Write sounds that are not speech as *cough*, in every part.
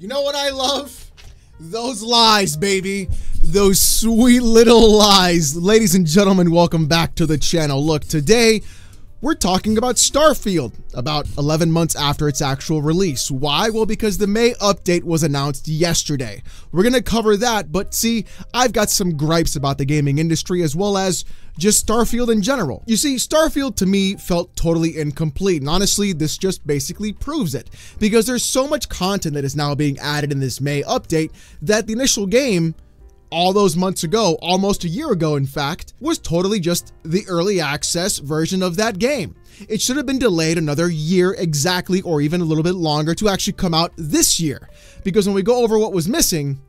You know what I love? Those lies, baby. Those sweet little lies. Ladies and gentlemen, welcome back to the channel. Look, today we're talking about Starfield, about 11 months after its actual release. Why? Well, because the May update was announced yesterday. We're going to cover that, but see, I've got some gripes about the gaming industry as well as just Starfield in general. You see, Starfield to me felt totally incomplete, and honestly, this just basically proves it, because there's so much content that is now being added in this May update that the initial game all those months ago, almost a year ago, in fact, was totally just the early access version of that game. It should have been delayed another year exactly, or even a little bit longer, to actually come out this year. Because when we go over what was missing,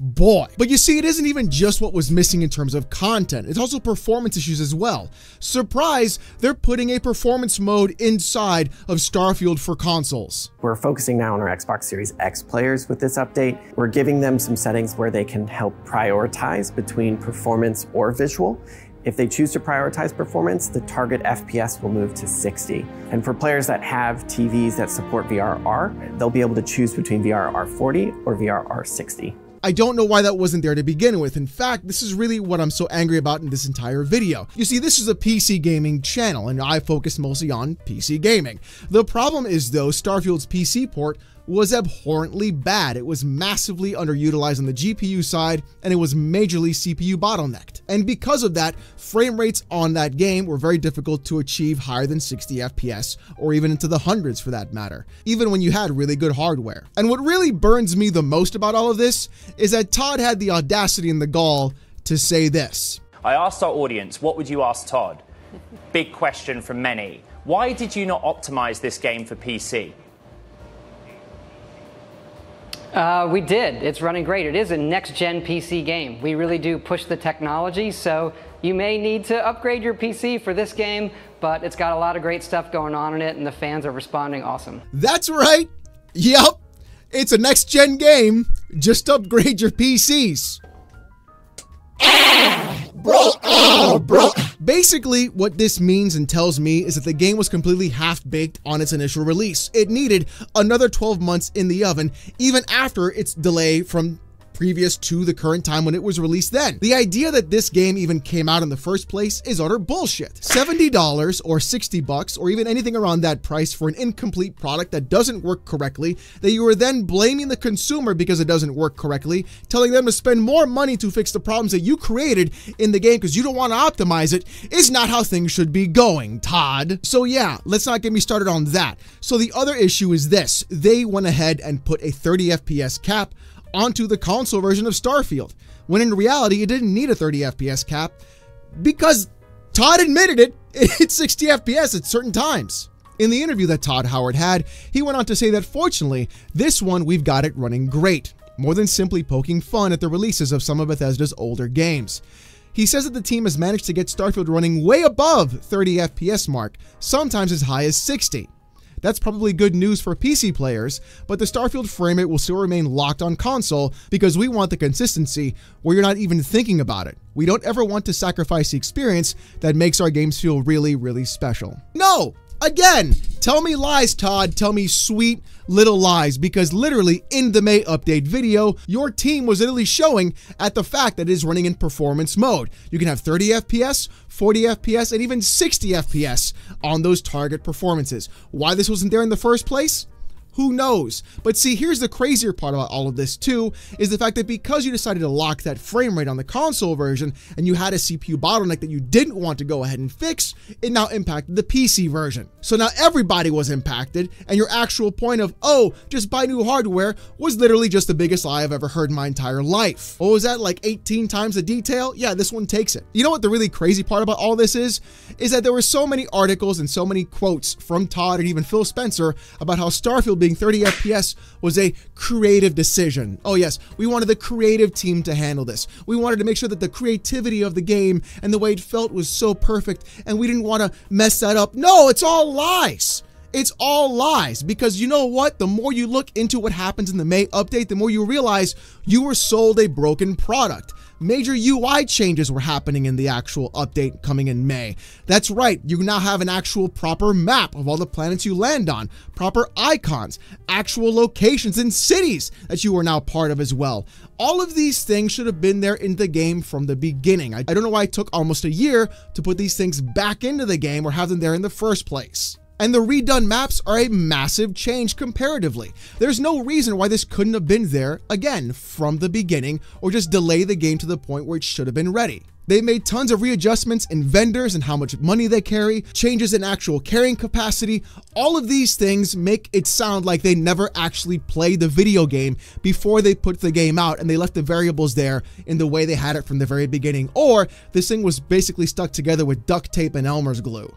boy. But you see, it isn't even just what was missing in terms of content, it's also performance issues as well. Surprise, they're putting a performance mode inside of Starfield for consoles. We're focusing now on our Xbox Series X players with this update. We're giving them some settings where they can help prioritize between performance or visual. If they choose to prioritize performance, the target FPS will move to 60. And for players that have TVs that support VRR, they'll be able to choose between VRR 40 or VRR 60. I don't know why that wasn't there to begin with. In fact, this is really what I'm so angry about in this entire video. You see, this is a PC gaming channel, and I focus mostly on PC gaming. The problem is, though, Starfield's PC port was abhorrently bad. It was massively underutilized on the GPU side, and it was majorly CPU bottlenecked. And because of that, frame rates on that game were very difficult to achieve higher than 60 FPS, or even into the hundreds for that matter, even when you had really good hardware. And what really burns me the most about all of this is that Todd had the audacity and the gall to say this. I asked our audience, what would you ask Todd? Big question from many. Why did you not optimize this game for PC? Uh, we did. It's running great. It is a next-gen PC game. We really do push the technology, so you may need to upgrade your PC for this game, but it's got a lot of great stuff going on in it, and the fans are responding awesome. That's right. Yep. It's a next-gen game. Just upgrade your PCs. Basically, what this means and tells me is that the game was completely half-baked on its initial release. It needed another 12 months in the oven, even after its delay from previous to the current time when it was released then. The idea that this game even came out in the first place is utter bullshit. $70 or 60 bucks or even anything around that price for an incomplete product that doesn't work correctly, that you are then blaming the consumer because it doesn't work correctly, telling them to spend more money to fix the problems that you created in the game because you don't want to optimize it, is not how things should be going, Todd. So yeah, let's not get me started on that. So the other issue is this. They went ahead and put a 30 FPS cap onto the console version of Starfield, when in reality it didn't need a 30 FPS cap because Todd admitted it, *laughs* it hit 60 FPS at certain times. In the interview that Todd Howard had, he went on to say that fortunately, this one we've got it running great, more than simply poking fun at the releases of some of Bethesda's older games. He says that the team has managed to get Starfield running way above 30 FPS mark, sometimes as high as 60. That's probably good news for PC players, but the Starfield frame rate will still remain locked on console because we want the consistency where you're not even thinking about it. We don't ever want to sacrifice the experience that makes our games feel really, really special. No! Again, tell me lies, Todd. Tell me sweet little lies because literally in the May update video, your team was literally showing at the fact that it is running in performance mode. You can have 30 FPS, 40 FPS, and even 60 FPS on those target performances. Why this wasn't there in the first place? Who knows? But see, here's the crazier part about all of this too, is the fact that because you decided to lock that frame rate on the console version and you had a CPU bottleneck that you didn't want to go ahead and fix, it now impacted the PC version. So now everybody was impacted and your actual point of, oh, just buy new hardware was literally just the biggest lie I've ever heard in my entire life. What was that, like 18 times the detail? Yeah, this one takes it. You know what the really crazy part about all this is? Is that there were so many articles and so many quotes from Todd and even Phil Spencer about how Starfield being 30 FPS was a creative decision. Oh yes, we wanted the creative team to handle this. We wanted to make sure that the creativity of the game and the way it felt was so perfect and we didn't want to mess that up. No, it's all lies. It's all lies because you know what? The more you look into what happens in the May update, the more you realize you were sold a broken product. Major UI changes were happening in the actual update coming in May. That's right, you now have an actual proper map of all the planets you land on, proper icons, actual locations and cities that you are now part of as well. All of these things should have been there in the game from the beginning. I, don't know why it took almost a year to put these things back into the game or have them there in the first place. And the redone maps are a massive change comparatively. There's no reason why this couldn't have been there, again, from the beginning, or just delay the game to the point where it should have been ready. They made tons of readjustments in vendors and how much money they carry, changes in actual carrying capacity. All of these things make it sound like they never actually played the video game before they put the game out and they left the variables there in the way they had it from the very beginning. Or this thing was basically stuck together with duct tape and Elmer's glue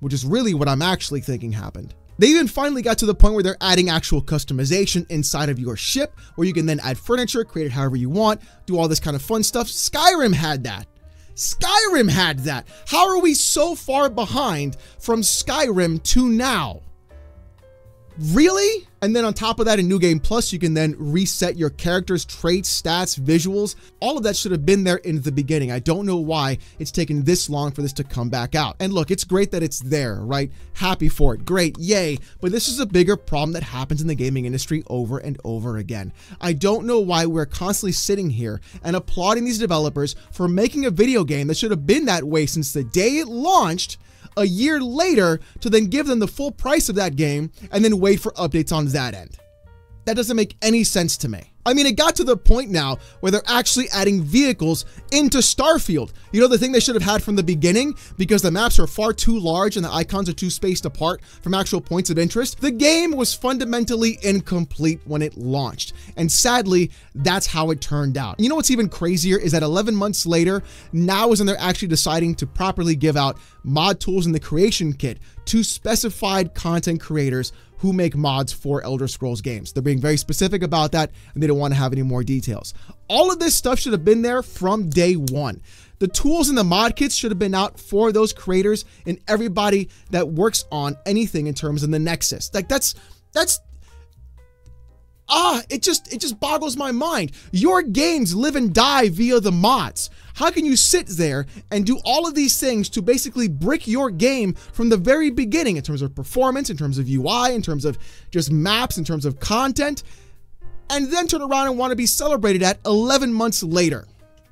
which is really what I'm actually thinking happened. They even finally got to the point where they're adding actual customization inside of your ship, where you can then add furniture, create it however you want, do all this kind of fun stuff. Skyrim had that. Skyrim had that. How are we so far behind from Skyrim to now? Really? And then on top of that, in New Game Plus, you can then reset your characters, traits, stats, visuals. All of that should have been there in the beginning. I don't know why it's taken this long for this to come back out. And look, it's great that it's there, right? Happy for it. Great. Yay. But this is a bigger problem that happens in the gaming industry over and over again. I don't know why we're constantly sitting here and applauding these developers for making a video game that should have been that way since the day it launched a year later to then give them the full price of that game and then wait for updates on that end. That doesn't make any sense to me. I mean, it got to the point now where they're actually adding vehicles into Starfield. You know, the thing they should have had from the beginning because the maps are far too large and the icons are too spaced apart from actual points of interest. The game was fundamentally incomplete when it launched. And sadly, that's how it turned out. You know what's even crazier is that 11 months later, now is when they're actually deciding to properly give out mod tools in the creation kit to specified content creators who make mods for Elder Scrolls games. They're being very specific about that and they don't want to have any more details. All of this stuff should have been there from day one. The tools and the mod kits should have been out for those creators and everybody that works on anything in terms of the Nexus. Like that's that's ah, it just it just boggles my mind. Your games live and die via the mods. How can you sit there and do all of these things to basically brick your game from the very beginning in terms of performance, in terms of UI, in terms of just maps, in terms of content, and then turn around and want to be celebrated at 11 months later?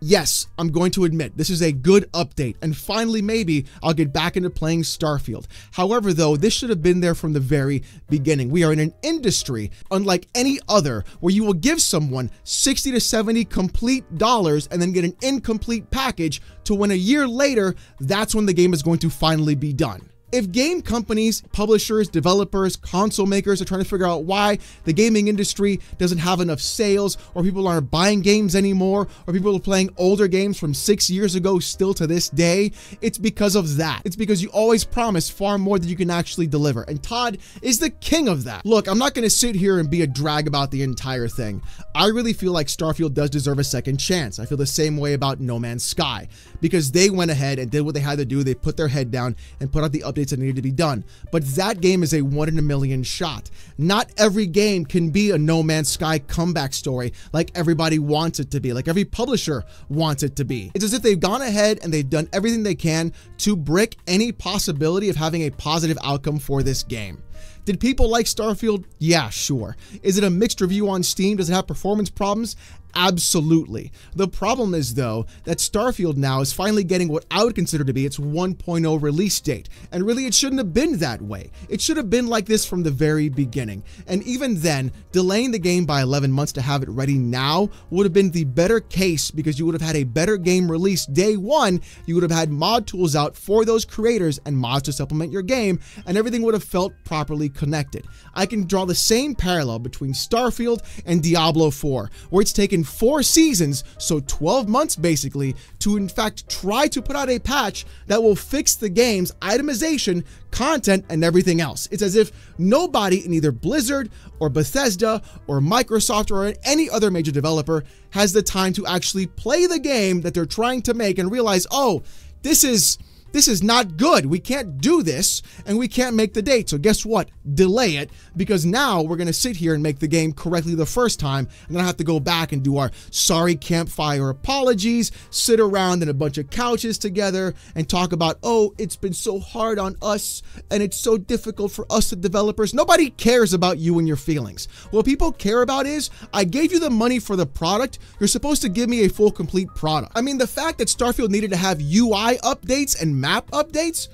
Yes, I'm going to admit this is a good update, and finally, maybe I'll get back into playing Starfield. However, though, this should have been there from the very beginning. We are in an industry unlike any other where you will give someone 60 to 70 complete dollars and then get an incomplete package to when a year later, that's when the game is going to finally be done. If game companies, publishers, developers, console makers are trying to figure out why the gaming industry doesn't have enough sales, or people aren't buying games anymore, or people are playing older games from six years ago still to this day, it's because of that. It's because you always promise far more than you can actually deliver. And Todd is the king of that. Look, I'm not going to sit here and be a drag about the entire thing. I really feel like Starfield does deserve a second chance. I feel the same way about No Man's Sky because they went ahead and did what they had to do. They put their head down and put out the updates that needed to be done. But that game is a one in a million shot. Not every game can be a No Man's Sky comeback story like everybody wants it to be, like every publisher wants it to be. It's as if they've gone ahead and they've done everything they can to brick any possibility of having a positive outcome for this game. Did people like Starfield? Yeah, sure. Is it a mixed review on Steam? Does it have performance problems? Absolutely. The problem is, though, that Starfield now is finally getting what I would consider to be its 1.0 release date. And really, it shouldn't have been that way. It should have been like this from the very beginning. And even then, delaying the game by 11 months to have it ready now would have been the better case because you would have had a better game release day one. You would have had mod tools out for those creators and mods to supplement your game, and everything would have felt properly connected. I can draw the same parallel between Starfield and Diablo 4, where it's taken four seasons, so 12 months basically, to in fact try to put out a patch that will fix the game's itemization, content, and everything else. It's as if nobody in either Blizzard or Bethesda or Microsoft or any other major developer has the time to actually play the game that they're trying to make and realize, oh, this is this is not good. We can't do this and we can't make the date. So guess what? Delay it because now we're going to sit here and make the game correctly the first time. And then I have to go back and do our sorry campfire apologies, sit around in a bunch of couches together and talk about, oh, it's been so hard on us and it's so difficult for us, the developers. Nobody cares about you and your feelings. What people care about is I gave you the money for the product. You're supposed to give me a full, complete product. I mean, the fact that Starfield needed to have UI updates and map updates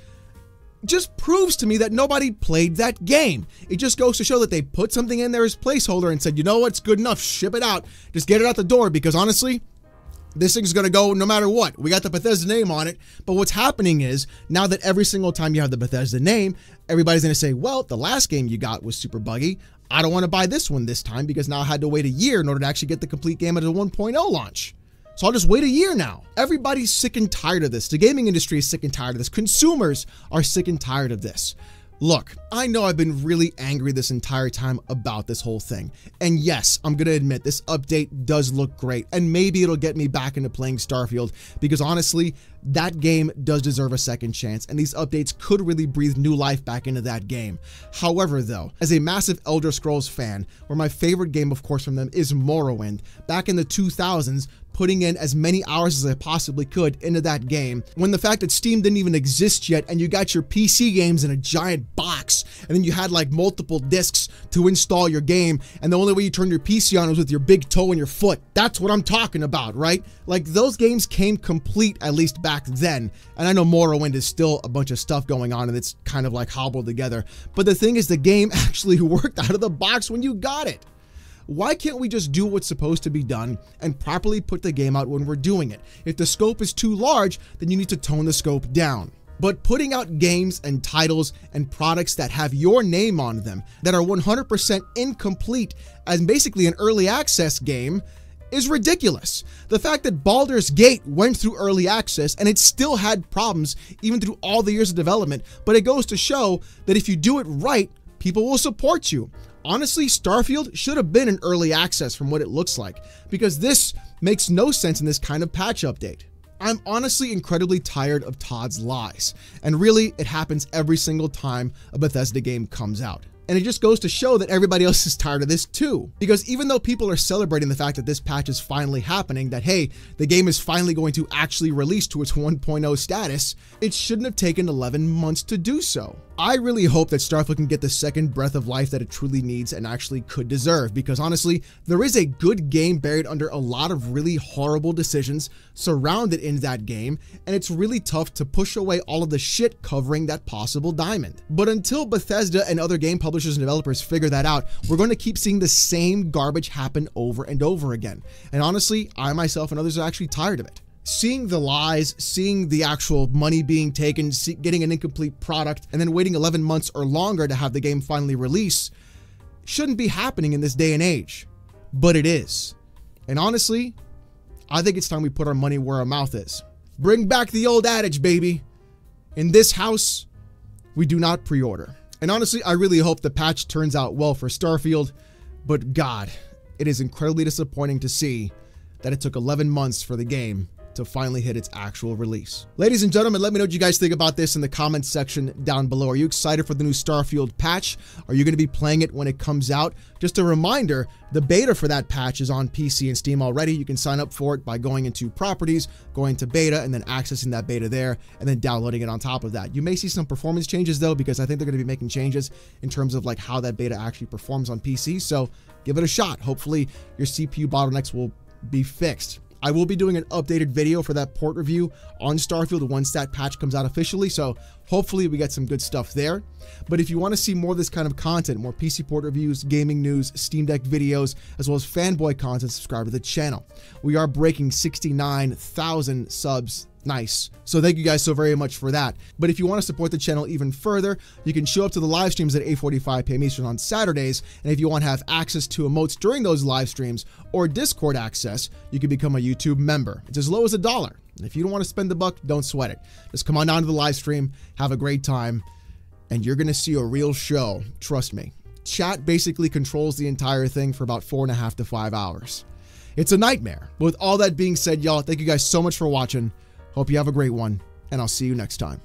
just proves to me that nobody played that game. It just goes to show that they put something in there as placeholder and said, you know what's good enough, ship it out, just get it out the door because honestly, this thing's going to go no matter what. We got the Bethesda name on it. But what's happening is now that every single time you have the Bethesda name, everybody's going to say, well, the last game you got was super buggy. I don't want to buy this one this time because now I had to wait a year in order to actually get the complete game at a 1.0 launch. So I'll just wait a year now. Everybody's sick and tired of this. The gaming industry is sick and tired of this. Consumers are sick and tired of this. Look, I know I've been really angry this entire time about this whole thing. And yes, I'm going to admit this update does look great. And maybe it'll get me back into playing Starfield because honestly, that game does deserve a second chance. And these updates could really breathe new life back into that game. However, though, as a massive Elder Scrolls fan, where my favorite game, of course, from them is Morrowind, back in the 2000s, putting in as many hours as I possibly could into that game when the fact that Steam didn't even exist yet and you got your PC games in a giant box and then you had like multiple discs to install your game and the only way you turned your PC on was with your big toe and your foot. That's what I'm talking about, right? Like those games came complete at least back then. And I know Morrowind is still a bunch of stuff going on and it's kind of like hobbled together. But the thing is the game *laughs* actually worked out of the box when you got it. Why can't we just do what's supposed to be done and properly put the game out when we're doing it? If the scope is too large, then you need to tone the scope down. But putting out games and titles and products that have your name on them that are 100% incomplete as basically an early access game is ridiculous. The fact that Baldur's Gate went through early access and it still had problems even through all the years of development, but it goes to show that if you do it right, people will support you. Honestly, Starfield should have been an early access from what it looks like, because this makes no sense in this kind of patch update. I'm honestly incredibly tired of Todd's lies, and really, it happens every single time a Bethesda game comes out. And it just goes to show that everybody *laughs* else is tired of this too. Because even though people are celebrating the fact that this patch is finally happening, that hey, the game is finally going to actually release to its *laughs* 1.0 status, it shouldn't have taken 11 months to do so. I really hope that Starfield can get the second breath of life that it truly needs and actually could deserve, because honestly, there is a good game buried under a lot of really horrible decisions surrounded in that game, and it's really tough to push away all of the shit covering that possible diamond. But until Bethesda and other game publishers and developers figure that out, we're going to keep seeing the same garbage happen over and over again. And honestly, I myself and others are actually tired of it seeing the lies, seeing the actual money being taken, getting an incomplete product, and then waiting 11 months or longer to have the game finally release shouldn't be happening in this day and age. But it is. And honestly, I think it's time we put our money where our mouth is. Bring back the old adage, baby. In this house, we do not pre order. And honestly, I really hope the patch turns out well for Starfield, but God, it is incredibly disappointing to see that it took 11 months for the game to finally hit its actual release. Ladies and gentlemen, let me know what you guys think about this in the comments section down below. Are you excited for the new Starfield patch? Are you going to be playing it when it comes out? Just a reminder, the beta for that patch is on PC and Steam already. You can sign up for it by going into properties, going to beta, and then accessing that beta there, and then downloading it on top of that. You may see some performance changes though, because I think they're going to be making changes in terms of like how that beta actually performs on PC. So give it a shot. Hopefully your CPU bottlenecks will be fixed. I will be doing an updated video for that port review on Starfield once that patch comes out officially, so hopefully we get some good stuff there. But if you want to see more of this kind of content, more PC port reviews, gaming news, Steam Deck videos, as well as fanboy content, subscribe to the channel. We are breaking 69,000 subs Nice. So thank you guys so very much for that. But if you want to support the channel even further, you can show up to the live streams at 8:45 p.m. Eastern on Saturdays. And if you want to have access to emotes during those live streams or Discord access, you can become a YouTube member. It's as low as a dollar. And if you don't want to spend the buck, don't sweat it. Just come on down to the live stream, have a great time, and you're going to see a real show. Trust me. Chat basically controls the entire thing for about four and a half to five hours. It's a nightmare. But with all that being said, y'all, thank you guys so much for watching. Hope you have a great one, and I'll see you next time.